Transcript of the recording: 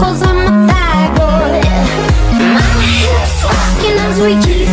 apples on my thigh, boy. My hips rocking as we keep